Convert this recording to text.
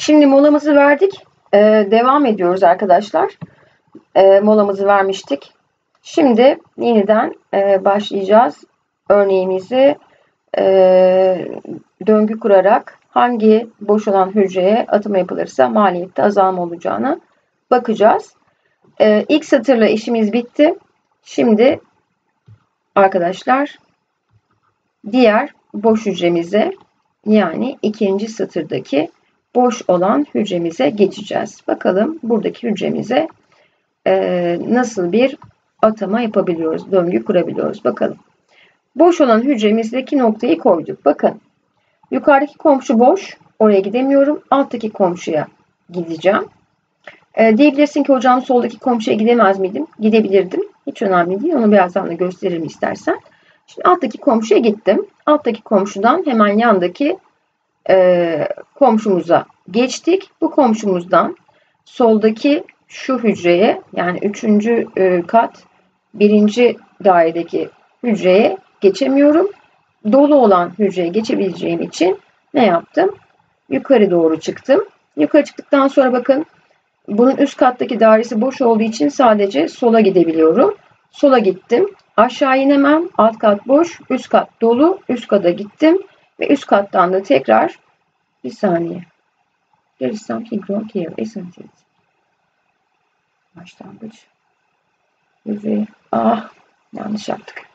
Şimdi molamızı verdik. Ee, devam ediyoruz arkadaşlar. Ee, molamızı vermiştik. Şimdi yeniden e, başlayacağız. Örneğimizi e, döngü kurarak hangi boş olan hücreye atama yapılırsa maliyette azalma olacağını bakacağız. Ee, ilk satırla işimiz bitti. Şimdi arkadaşlar diğer boş hücremize yani ikinci satırdaki boş olan hücremize geçeceğiz. Bakalım buradaki hücremize e, nasıl bir atama yapabiliyoruz, döngü kurabiliyoruz. Bakalım. Boş olan hücremizdeki noktayı koyduk. Bakın yukarıdaki komşu boş, oraya gidemiyorum. Alttaki komşuya gideceğim. E, diyebilirsin ki hocam soldaki komşuya gidemez miydim? Gidebilirdim. Hiç önemli değil. Onu birazdan da gösteririm istersen. Şimdi alttaki komşuya gittim. Alttaki komşudan hemen yandaki e, komşumuza geçtik. Bu komşumuzdan soldaki şu hücreye yani üçüncü e, kat birinci dairedeki hücreye geçemiyorum. Dolu olan hücreye geçebileceğim için ne yaptım? Yukarı doğru çıktım. Yukarı çıktıktan sonra bakın bunun üst kattaki dairesi boş olduğu için sadece sola gidebiliyorum. Sola gittim. Aşağı inemem. Alt kat boş. Üst kat dolu. Üst kata gittim. Ve üst kattan da tekrar bir saniye. There is something wrong here, isn't it? Başlangıç. Yüzeyi. Ah, yanlış yaptık.